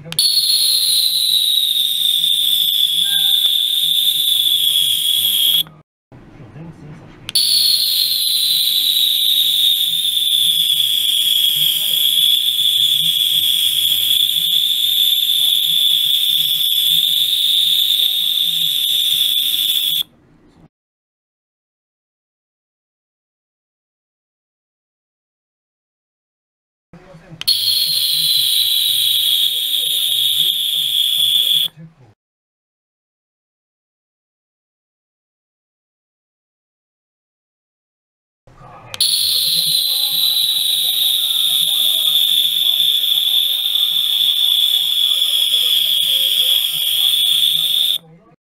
지금